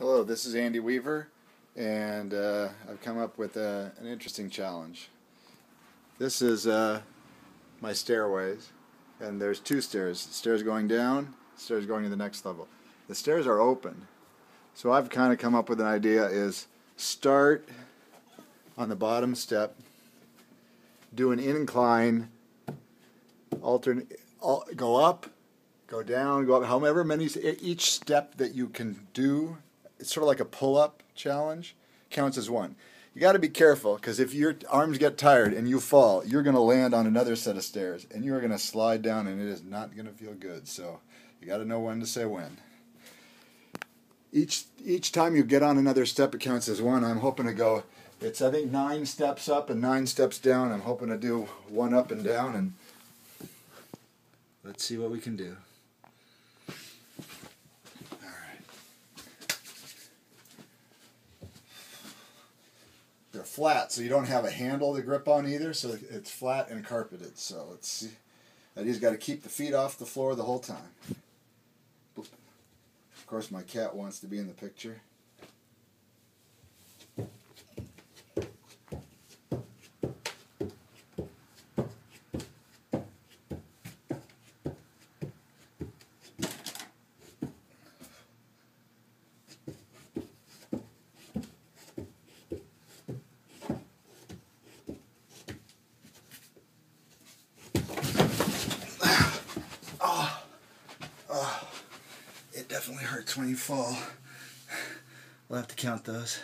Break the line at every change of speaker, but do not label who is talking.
Hello, this is Andy Weaver, and uh, I've come up with a, an interesting challenge. This is uh, my stairways, and there's two stairs. Stairs going down, stairs going to the next level. The stairs are open, so I've kind of come up with an idea is start on the bottom step, do an incline, alternate, go up, go down, go up, however many, each step that you can do it's sort of like a pull-up challenge, counts as one. You got to be careful because if your arms get tired and you fall, you're going to land on another set of stairs and you are going to slide down and it is not going to feel good. So you got to know when to say when. Each each time you get on another step, it counts as one. I'm hoping to go. It's I think nine steps up and nine steps down. I'm hoping to do one up and down and let's see what we can do. They're flat, so you don't have a handle to grip on either. So it's flat and carpeted. So see. I just got to keep the feet off the floor the whole time. Of course, my cat wants to be in the picture. Definitely hurts when you fall. We'll have to count those.